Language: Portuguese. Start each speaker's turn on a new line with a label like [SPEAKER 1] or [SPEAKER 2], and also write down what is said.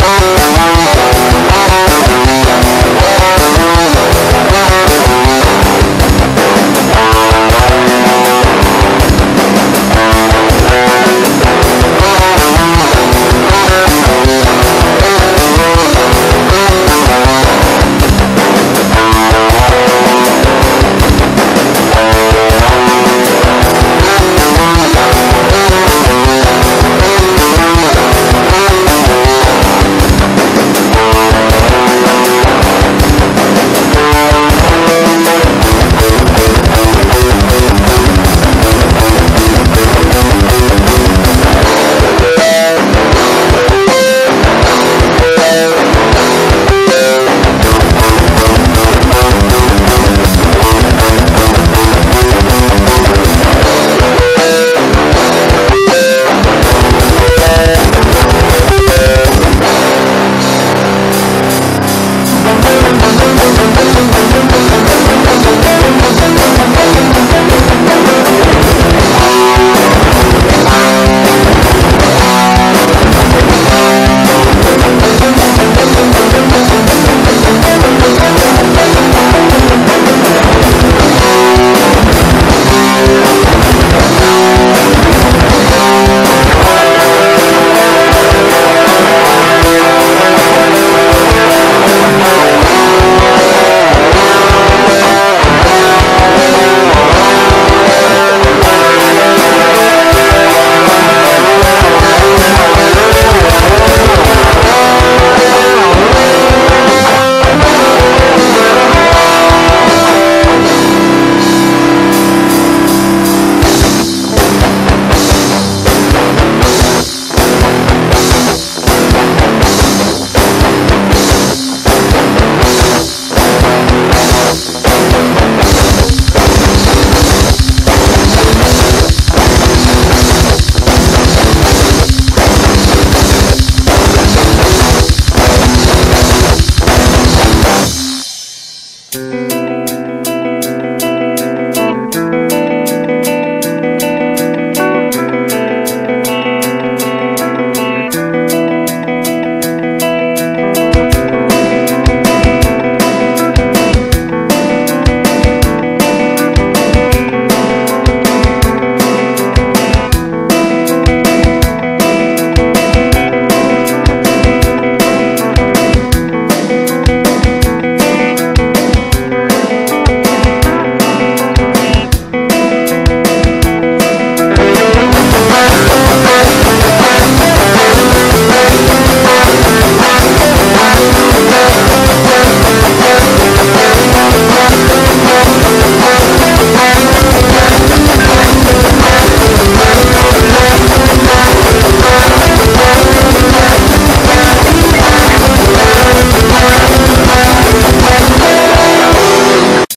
[SPEAKER 1] Música